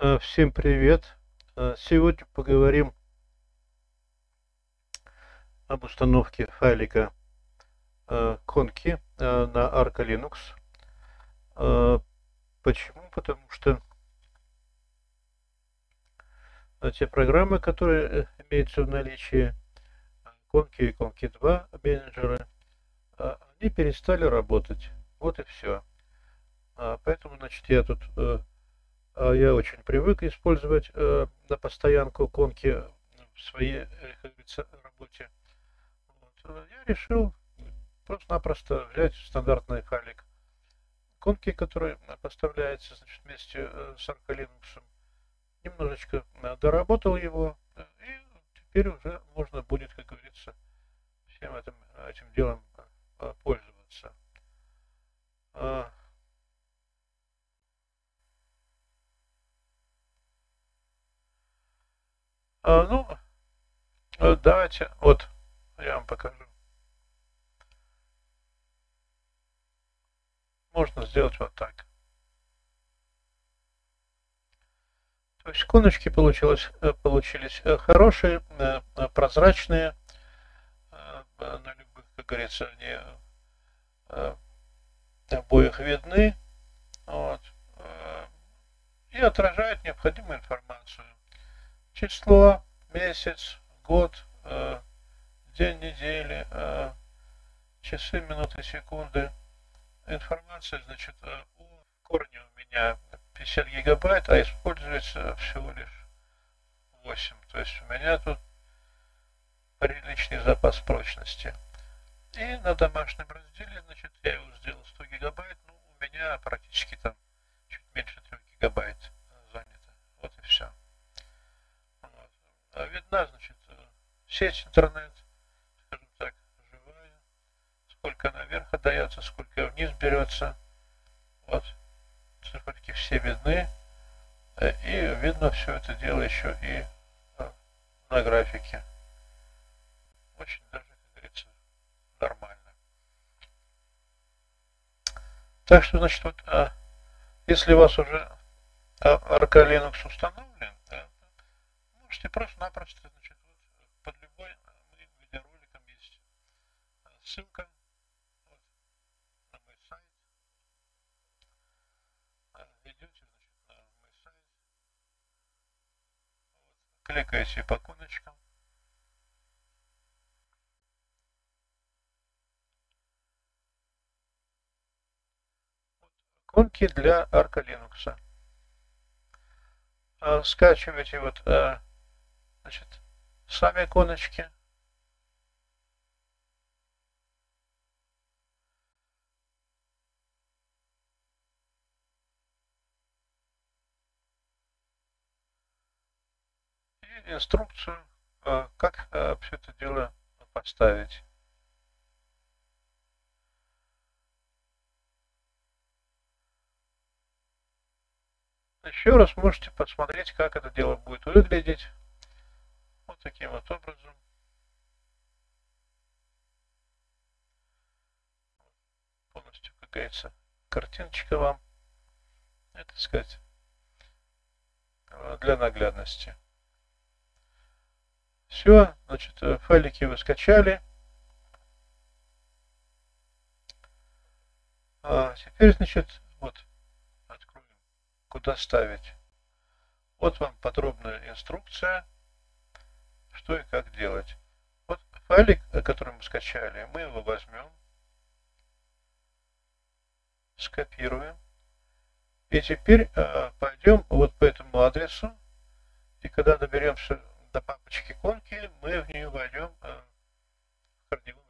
Э, всем привет! Э, сегодня поговорим об установке файлика конки э, на Arca Linux. Почему? Потому что те программы, которые имеются в наличии, конки и конки 2 менеджеры, они перестали работать. Вот и все. Поэтому, значит, я тут я очень привык использовать э, на постоянку конки в своей работе. Вот. Я решил просто-напросто взять стандартный файлик конки, который поставляется значит, вместе э, с Arca Немножечко э, доработал его, и теперь уже можно будет, как говорится, всем этим, этим делом пользоваться. А, А, ну, э, давайте, вот, я вам покажу. Можно сделать вот так. То есть коночки получилось, э, получились э, хорошие, прозрачные, на любых, как говорится, они обоих видны. Вот, и отражают необходимую информацию число, месяц, год, э, день недели, э, часы, минуты, секунды. Информация, значит, э, у корня у меня 50 гигабайт, а используется всего лишь 8. То есть у меня тут приличный запас прочности. И на домашнем разделе, значит, я его сделал 100 гигабайт, ну, у меня практически там чуть меньше 3 гигабайт занято. Вот и все. А видна, значит, сеть интернет, скажем так, живая, сколько наверх отдается, сколько вниз берется. Вот, циферки все видны. Э, и видно все это дело еще и э, на графике. Очень даже, как говорится, нормально. Так что, значит, вот, а, если у вас уже Arca Linux установлен, можете просто-напросто, значит, вот под любой моим видеороликом есть ссылка вот, на мой сайт. Идете, значит, на мой сайт. Вот, кликаете по иконочкам. иконки для Arca Linux. Скачивайте вот Значит, сами иконочки. Инструкцию, э, как э, все это дело поставить. Еще раз можете посмотреть, как это дело будет выглядеть. Вот таким вот образом. Полностью, как говорится, картиночка вам. Это сказать для наглядности. Все, значит, э, файлики вы скачали. А теперь, значит, вот, откроем, куда ставить. Вот вам подробная инструкция что и как делать. Вот файлик, который мы скачали, мы его возьмем, скопируем. И теперь э, пойдем вот по этому адресу. И когда доберемся до папочки конки, мы в нее войдем э, в корневом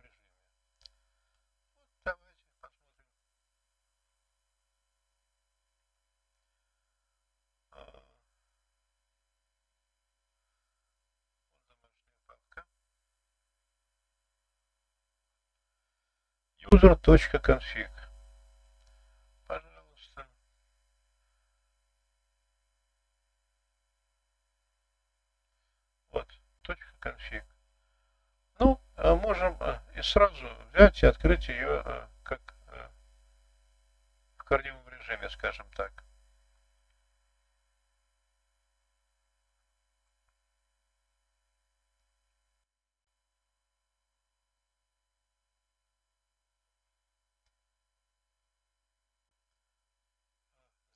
user.config. конфиг. Ну, э, можем э, и сразу взять и открыть ее э, как в корневом режиме, скажем так.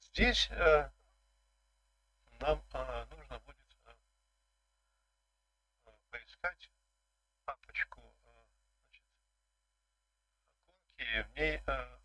Здесь нам и в ней э,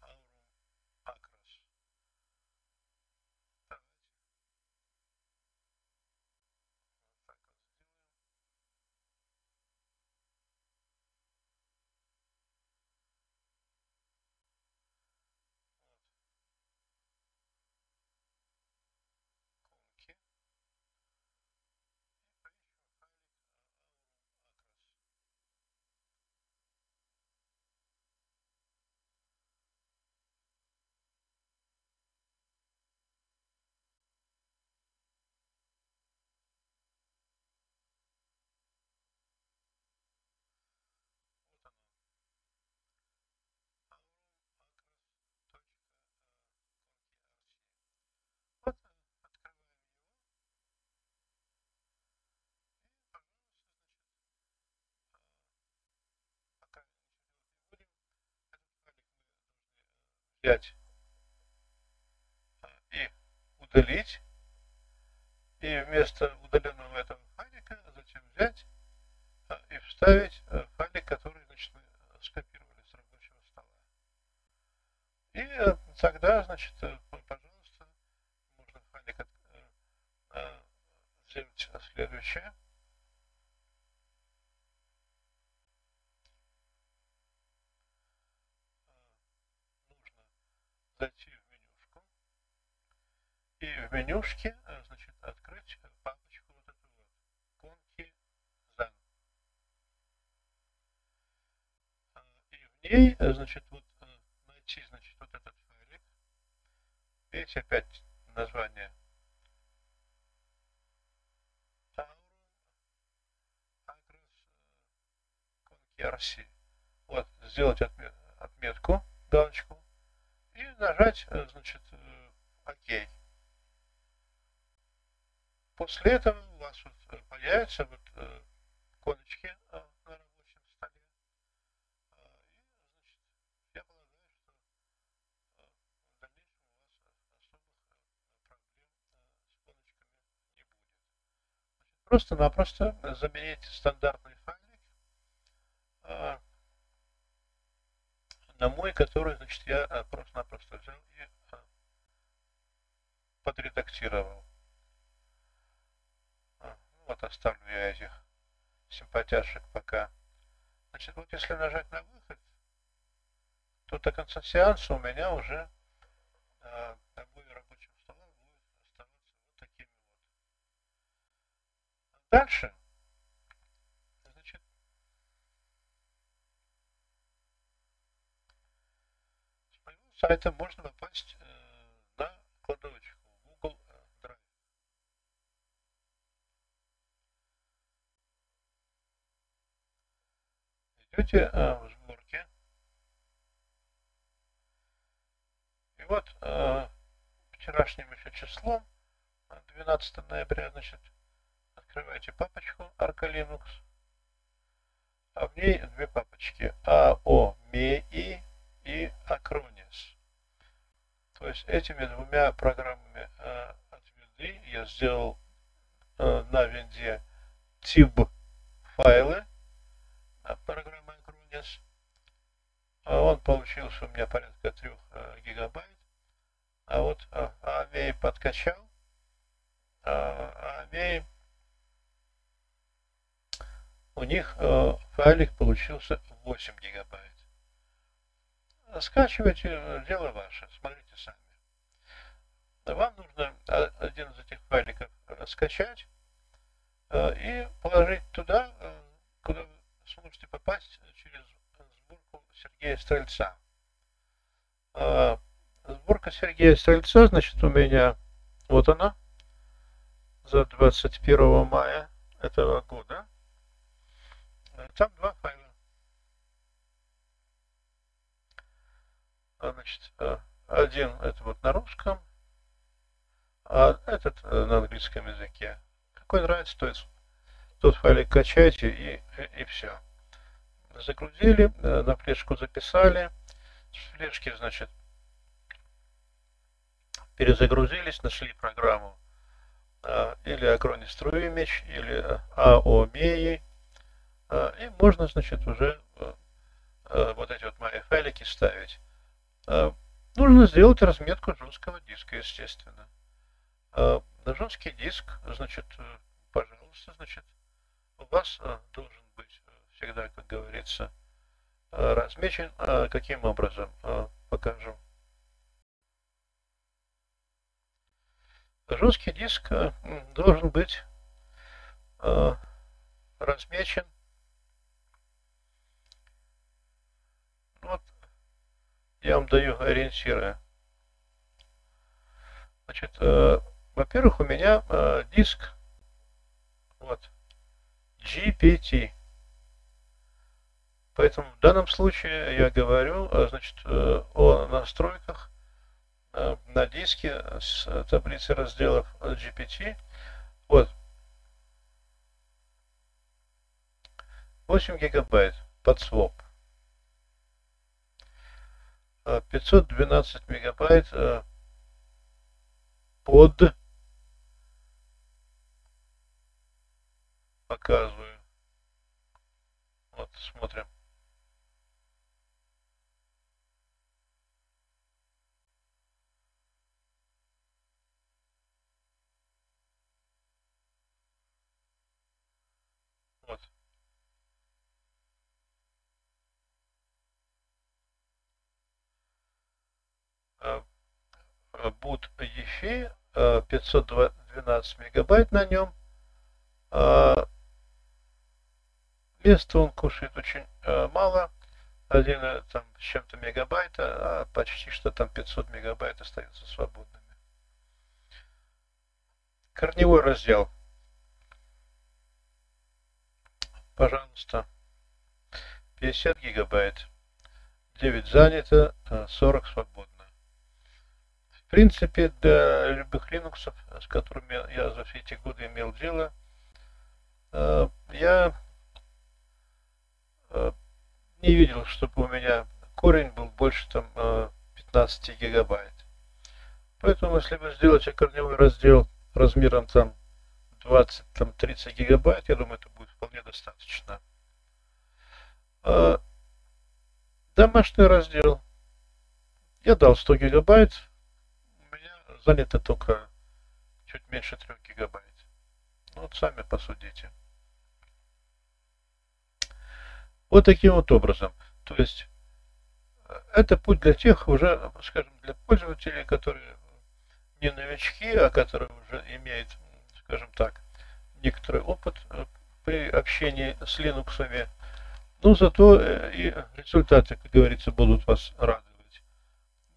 взять и удалить. И вместо удаленного этого файлика затем взять а, и вставить э, файлик, который значит, мы скопировали с рабочего стола. И э, тогда, значит, э, пожалуйста, можно файлик сделать следующее. зайти в менюшку и в менюшке э, значит, открыть папочку вот эту вот конки Zen. А, и в ней, э, значит, вот э, найти, значит, вот этот файлик. Видите, опять название RC. Вот, сделать отметку, галочку, и нажать, э, значит, э, ОК. После этого у вас вот э, появятся вот коночки на рабочем столе. И, значит, я полагаю, что в дальнейшем у вас особых проблем с коночками не будет. Просто-напросто замените стандартный файлик на мой, который, значит, я э, просто-напросто взял и э, подредактировал. А, ну, вот оставлю я этих симпатяшек пока. Значит, вот если нажать на выход, то до конца сеанса у меня уже э, Дальше сайта можно попасть э, на кладовочку Google Drive. Идете э, в сборке. И вот э, вчерашним еще числом, 12 ноября, значит, открываете папочку Arca Linux, а в ней две папочки AO MEI и Acronis. То есть этими двумя программами э, от винды я сделал э, на винде TIB файлы программы Acronis. А он получился у меня порядка 3 э, гигабайт. А вот э, AMI подкачал. А AMI у них э, файлик получился 8 гигабайт. Скачивайте, э, дело ваше, смотрите сами. Вам нужно а, один из этих файликов скачать э, и положить туда, э, куда вы сможете попасть через сборку Сергея Стрельца. Сборка Сергея Стрельца, значит, у меня, вот она, за 21 мая этого года. Там два файла. Значит, э, один это вот на русском, а этот э, на английском языке. Какой нравится, то есть тот файлик качайте и, и, и все. Загрузили, э, на флешку записали. С флешки, значит, перезагрузились, нашли программу или Acronis True Image, или AOMEI, и можно, значит, уже вот эти вот мои файлики ставить. Нужно сделать разметку жесткого диска, естественно. Жесткий диск, значит, пожалуйста, значит, у вас должен быть всегда, как говорится, размечен. Каким образом? Покажу. Жесткий диск должен быть размечен вот я вам даю ориентиры значит во-первых у меня диск вот GPT Поэтому в данном случае я говорю значит, о настройках на диске с таблицы разделов GPT. Вот. 8 гигабайт под своп. 512 мегабайт под показываю. Вот, смотрим. Boot EFI 512 мегабайт на нем. А, места он кушает очень а, мало. Один э, там с чем-то мегабайта, а почти что там 500 мегабайт остается свободными. Корневой раздел. Пожалуйста. 50 гигабайт. 9 занято, 40 свободно принципе, для любых Linux, с которыми я за все эти годы имел дело, э, я э, не видел, чтобы у меня корень был больше там 15 э, гигабайт. Поэтому, если вы сделаете корневой раздел размером там 20-30 гигабайт, я думаю, это будет вполне достаточно. Домашний раздел. Я дал 100 гигабайт занято только чуть меньше 3 гигабайт. Ну, вот сами посудите. Вот таким вот образом. То есть, э, это путь для тех уже, скажем, для пользователей, которые не новички, а которые уже имеют, скажем так, некоторый опыт э, при общении с Linux. Но зато э, и результаты, как говорится, будут вас радовать.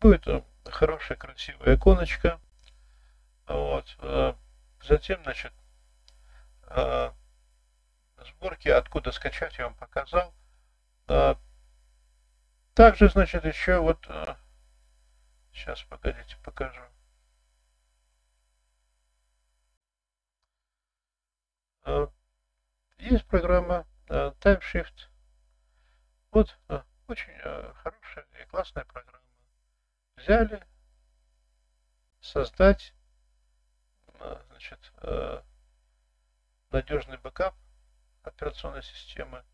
Будет хорошая, красивая иконочка. Вот. Э, затем, значит, э, сборки, откуда скачать, я вам показал. Э, также, значит, еще вот, сейчас, погодите, покажу. Есть программа TimeShift. Вот, очень хорошая и классная программа взяли, создать э, значит, э, надежный бэкап операционной системы.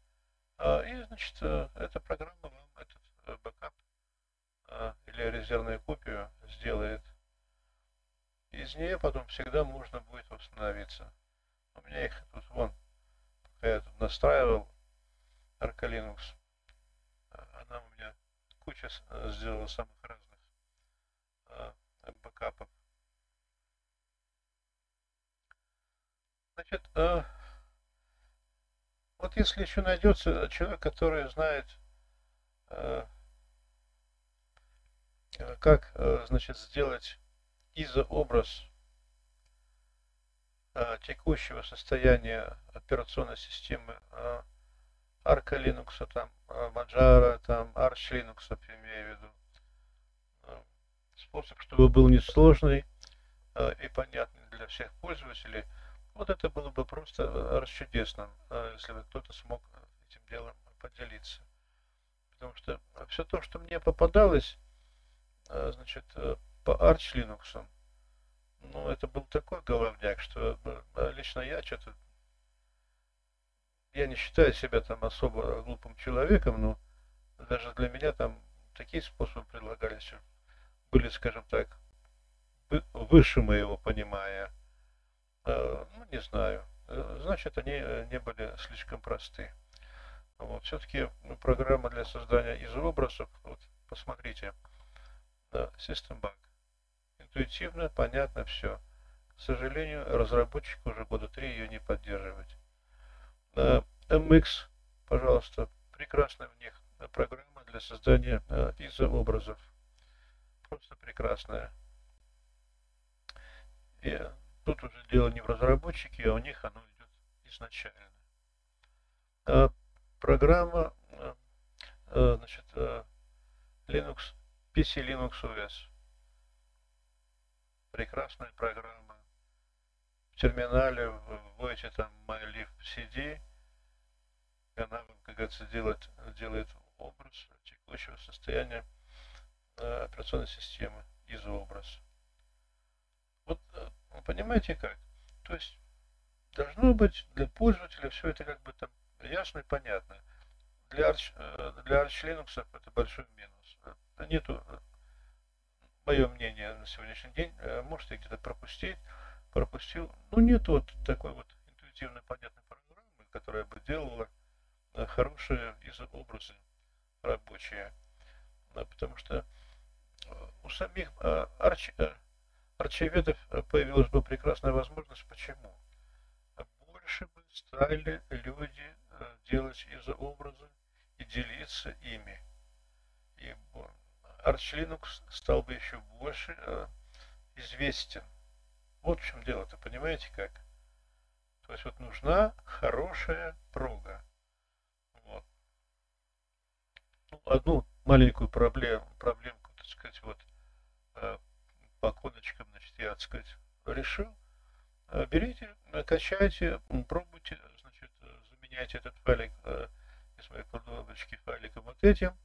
А, и, значит, э, эта программа вам этот бэкап или резервную копию сделает. Из нее потом всегда можно будет восстановиться. У меня их тут вон, пока я тут настраивал Arca Linux, она у меня куча сделала самых Значит, э, вот если еще найдется человек, который знает, э, как, э, значит, сделать изообраз э, текущего состояния операционной системы э, Arca Linux, там, э, Manjaro, там, Arch Linux, имею в виду, способ, чтобы был несложный э, и понятный для всех пользователей. Вот это было бы просто э, расчудесно, э, если бы кто-то смог этим делом поделиться. Потому что все то, что мне попадалось, значит, по Arch Linux. Ну, это был такой головняк, что э, лично я что-то... Я не считаю себя там особо глупым человеком, но даже для меня там такие способы предлагались, были, скажем так, выше моего понимания. Э, ну, не знаю. Э, значит, они не были слишком просты. Вот. Все-таки программа для создания из образов, вот, посмотрите, System Bank. Интуитивно, понятно все. К сожалению, разработчик уже года три ее не поддерживает. MX, пожалуйста, прекрасная в них программа для создания изообразов. Просто прекрасная. И тут уже дело не в разработчике, а у них оно идет изначально. Программа, значит, Linux, PC Linux OS прекрасная программа. В терминале вводите там mylib cd, она, как говорится, делает, делает образ текущего состояния э, операционной системы из образа. Э, понимаете как? То есть должно быть для пользователя все это как бы там ясно и понятно. Для Arch, э, для Arch Linux это большой минус. Нету мое мнение на сегодняшний день, э, можете где-то пропустить, пропустил. Ну, нет вот такой вот интуитивно понятной программы, которая бы делала э, хорошие образы рабочие. Потому что э, у самих арч, арчеведов появилась бы прекрасная возможность. Почему? Больше бы стали люди делать из образа и делиться ими. И Linux стал бы еще больше э, известен. Вот в чем дело-то, понимаете как? То есть вот нужна хорошая прога. Вот. Ну, одну маленькую проблему, проблемку, так сказать, вот э, по кодочкам, я, так сказать, решил. Э, берите, качайте, пробуйте, значит, заменяйте этот файлик э, из моей кладовочки файликом вот этим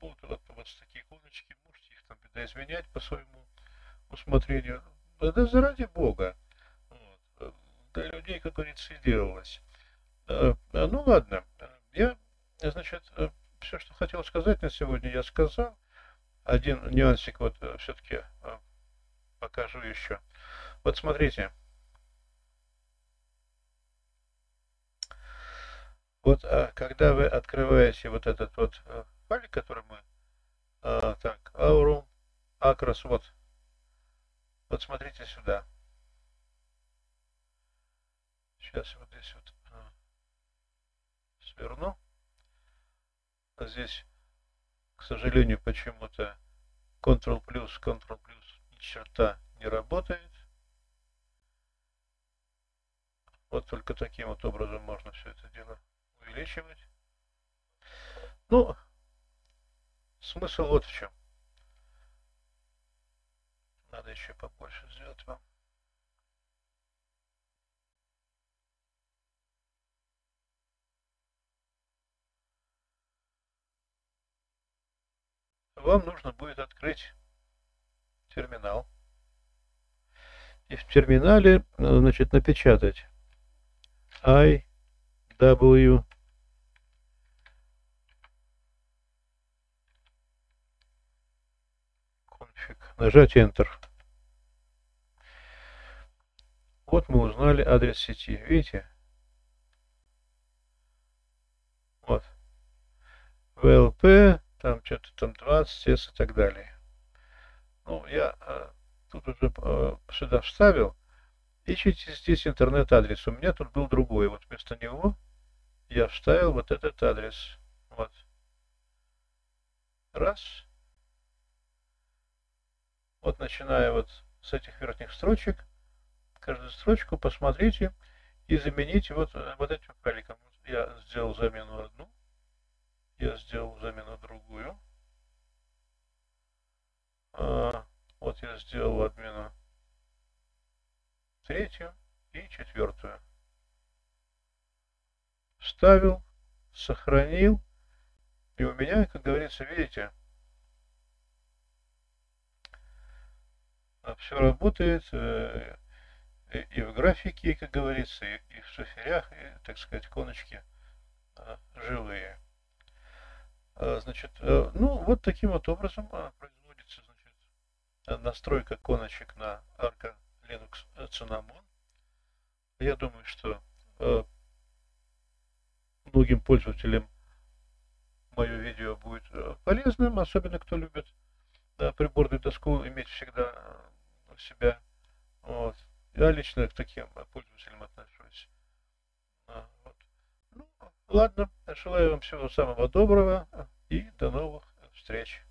будут вот, вот такие иконочки, можете их там видоизменять по своему усмотрению. Да заради Бога. Вот. Для людей, как говорится, и делалось. Ну ладно, я, значит, все, что хотел сказать на сегодня, я сказал. Один нюансик вот все-таки покажу еще. Вот смотрите. Вот когда вы открываете вот этот вот файлик, который мы... А, так, Aurum, Acros, вот. Вот смотрите сюда. Сейчас вот здесь вот а, сверну. А здесь, к сожалению, почему-то Ctrl плюс, Ctrl черта не работает. Вот только таким вот образом можно все это дело увеличивать. Ну, Смысл вот в чем. Надо еще побольше сделать вам. Вам нужно будет открыть терминал. И в терминале, значит, напечатать I, W, Нажать Enter. Вот мы узнали адрес сети. Видите? Вот. VLP, там что-то там 20, S и так далее. Ну, я э, тут уже э, сюда вставил. Ищите здесь интернет-адрес. У меня тут был другой. Вот вместо него я вставил вот этот адрес. Вот. Раз. Вот начиная вот с этих верхних строчек, каждую строчку посмотрите и замените вот, э, вот этим файликом. Я сделал замену одну, я сделал замену другую. А, вот я сделал отмену третью и четвертую. Вставил, сохранил. И у меня, как говорится, видите, все работает э, и в графике, как говорится, и в шоферях, и, так сказать, коночки живые. Значит, ну, вот таким вот образом значит, настройка коночек на Arca Linux Cinnamon. Я думаю, что многим пользователям мое видео будет э, полезным, особенно кто любит да, приборную доску иметь всегда у себя. Вот. Я лично к таким пользователям отношусь. А, вот. Ну, ладно, желаю вам всего самого доброго и до новых встреч.